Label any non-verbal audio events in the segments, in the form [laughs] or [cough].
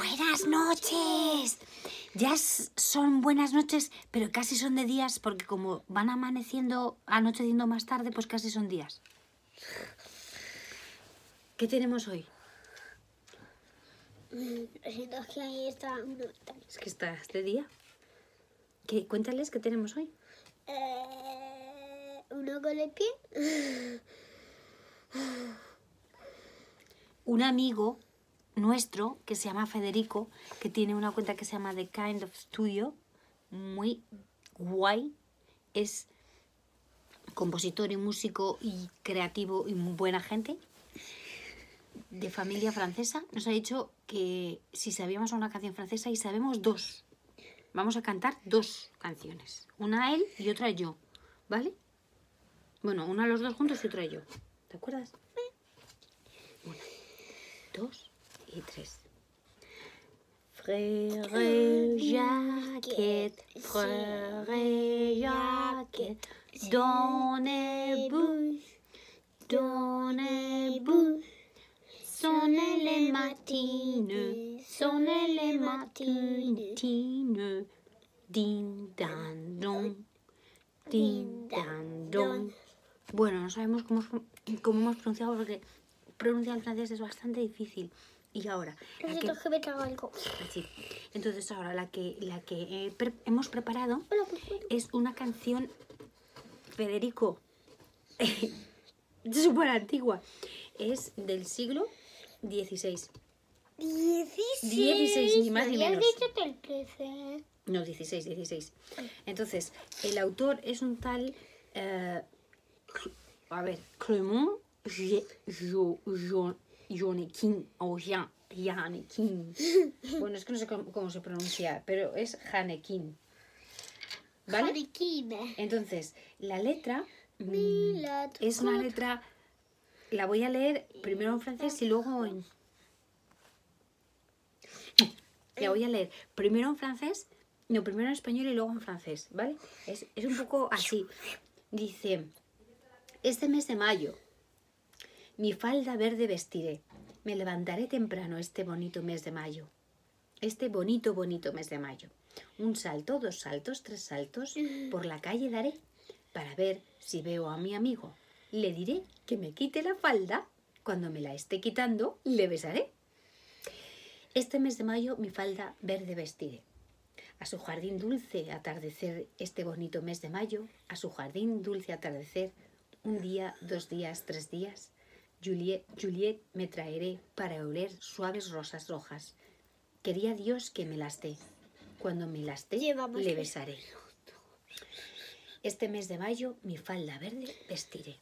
Buenas noches. Ya son buenas noches, pero casi son de días porque como van amaneciendo, anocheciendo más tarde, pues casi son días. ¿Qué tenemos hoy? Siento que ahí está uno. Es que estás de día. ¿Qué? Cuéntales qué tenemos hoy. Eh, uno con el pie. Un amigo nuestro que se llama Federico, que tiene una cuenta que se llama The Kind of Studio, muy guay. Es compositor y músico y creativo y muy buena gente de familia francesa. Nos ha dicho que si sabíamos una canción francesa y sabemos dos. Vamos a cantar dos canciones. Una él y otra yo. ¿Vale? Bueno, una los dos juntos y otra yo. ¿Te acuerdas? Una, dos Frère Jacquet, frère Jacquet, donnez-vous, donnez-vous. Sonnez les matines, sonnez les matines, din dan don, dan don. Bueno, no sabemos cómo, cómo hemos pronunciado porque pronunciar en francés es bastante difícil. Y ahora, la que, Siento que me trago algo. sí. entonces ahora la que, la que eh, pre- hemos preparado Hola, pues bueno. es una canción Federico [laughs] súper antigua. Es del siglo XVI. 16. 16, ni más ni Me habías menos. dicho que el 13. No, 16, 16. Entonces, el autor es un tal. eh, a ver, Clément Je- Jo- Jonequin o Janequin. Bueno, es que no sé cómo, cómo se pronuncia, pero es Janequin. ¿Vale? Entonces, la letra mm, Mila, es una letra. La voy a leer primero en francés y luego en. La voy a leer primero en francés, no, primero en español y luego en francés, ¿vale? Es, es un poco así. Dice: Este mes de mayo, mi falda verde vestiré. Me levantaré temprano este bonito mes de mayo. Este bonito, bonito mes de mayo. Un salto, dos saltos, tres saltos [laughs] por la calle daré para ver si veo a mi amigo. Le diré que me quite la falda. Cuando me la esté quitando, le besaré. Este mes de mayo mi falda verde vestiré. A su jardín dulce atardecer este bonito mes de mayo, a su jardín dulce atardecer, un día, dos días, tres días, Juliet, Juliet me traeré para oler suaves rosas rojas. Quería Dios que me las dé. Cuando me las dé, Llevamos le besaré. Este mes de mayo mi falda verde vestiré.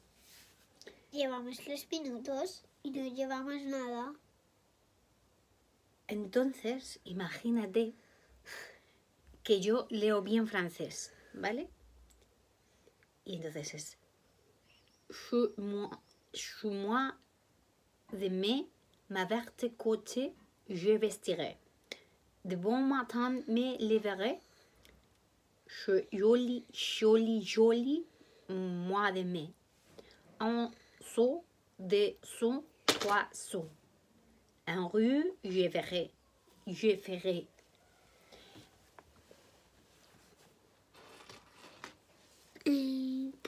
Llevamos tres minutos y no llevamos nada. Entonces, imagínate que yo leo bien francés, ¿vale? Y entonces es Je moi, je moi de mai, ma verte côte, je vestirai. De bon matin me leverai. Je joli, joli, joli mois de mai. Un saut de son, trois sauts. En rue, je verrai, je ferai.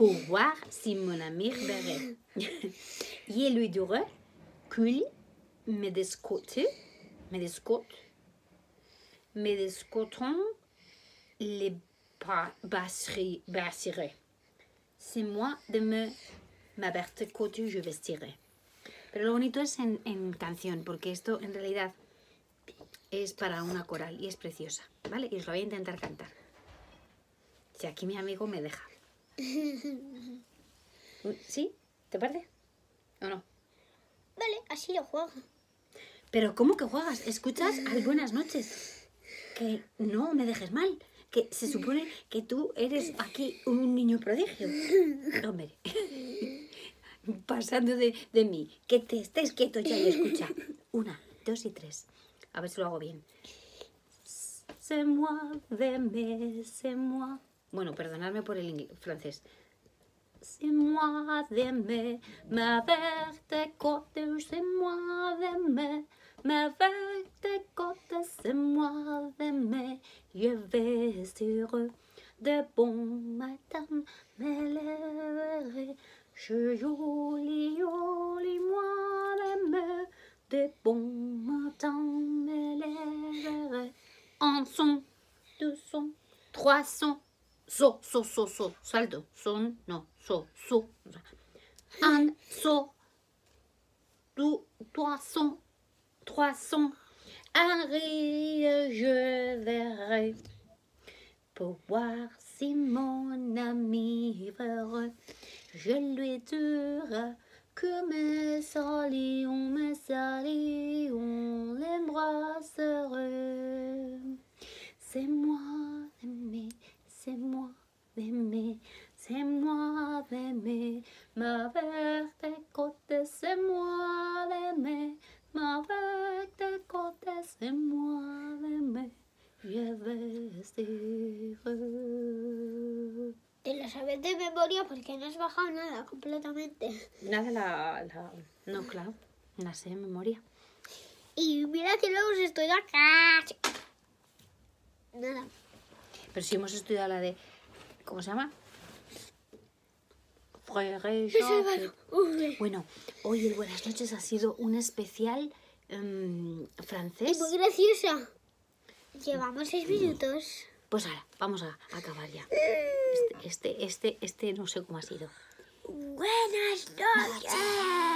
Pour voir si mon ami verrait. Je [laughs] lui dirai qu'il me descote, me descote, me descoton les basseries. C'est moi de me, ma verte côte, je vestirai. Pero lo bonito es en, en canción, porque esto en realidad es para una coral y es preciosa, ¿vale? Y os lo voy a intentar cantar. Si aquí mi amigo me deja. ¿Sí? ¿Te parece? ¿O no? Vale, así lo juego. Pero ¿cómo que juegas? ¿Escuchas al buenas noches? Que no me dejes mal. Que se supone que tú eres aquí un niño prodigio. Hombre. [laughs] Pasando de, de mí. Que te estés quieto ya y escucha. Una, dos y tres. A ver si lo hago bien. C'est moi, c'est moi. Bueno, perdonadme por el francés. C'est moi d'aimer, ma verte côte, c'est moi d'aimer, M'avec tes côtes, c'est moi d'aimer. Je vais sur de bon matin me lèverai. Je jolie, jolie, moi d'aimer. De bon matin me lèverai. Un son, deux sons, trois sons. So, so, so, so, salto, son, no, so, so. Un, so, deux, trois sons, trois sons. Un rire, je verrai pour voir si mon ami est heureux. Je lui dirai que mes saluons, mes saluons l'embrasserai. De memoria porque no has bajado nada completamente. Nada, la, la... No, claro, la sé de memoria. Y mira que luego se estoy acá. Nada. Pero si hemos estudiado la de... ¿Cómo se llama? Bueno, hoy el Buenas noches ha sido un especial em, Es francés. muy graciosa. Llevamos seis minutos. Pues ahora, vamos a acabar ya. Este, este, este, este no sé cómo ha sido. Buenas noches.